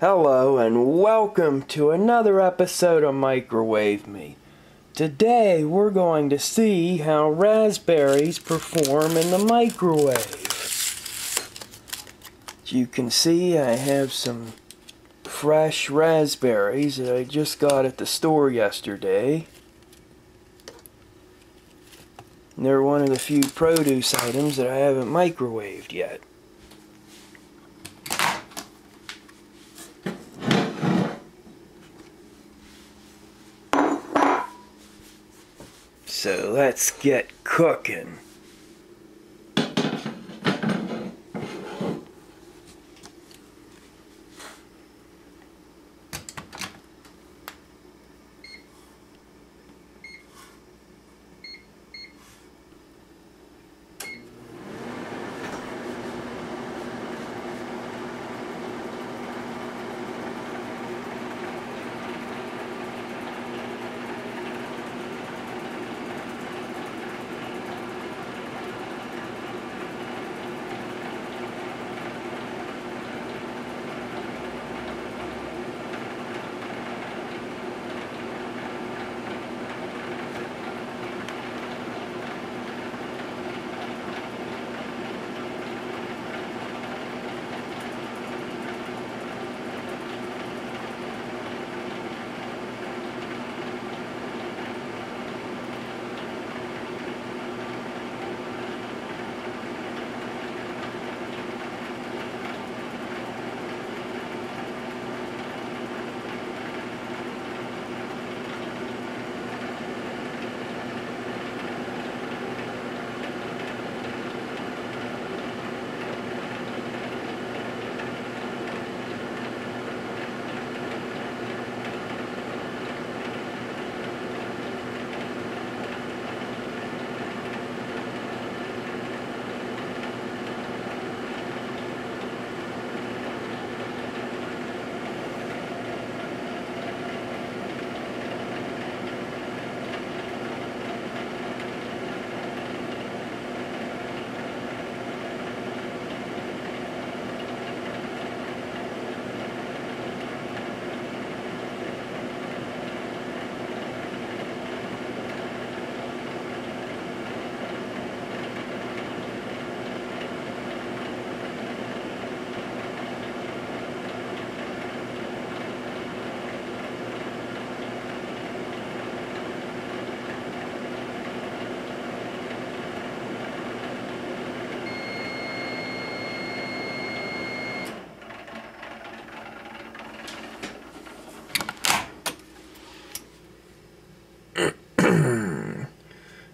Hello and welcome to another episode of Microwave Me. Today we're going to see how raspberries perform in the microwave. You can see I have some fresh raspberries that I just got at the store yesterday. They're one of the few produce items that I haven't microwaved yet. So let's get cooking.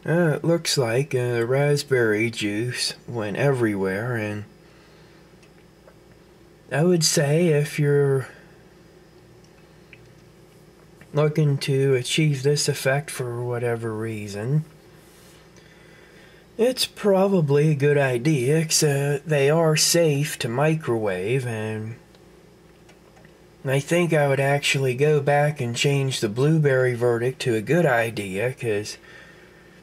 Uh, it looks like uh, raspberry juice went everywhere, and I would say if you're looking to achieve this effect for whatever reason, it's probably a good idea, except they are safe to microwave, and I think I would actually go back and change the blueberry verdict to a good idea, because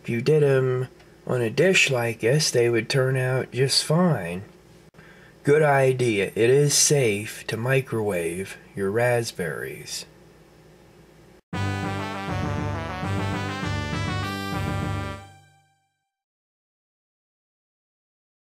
if you did them on a dish like this, they would turn out just fine. Good idea. It is safe to microwave your raspberries.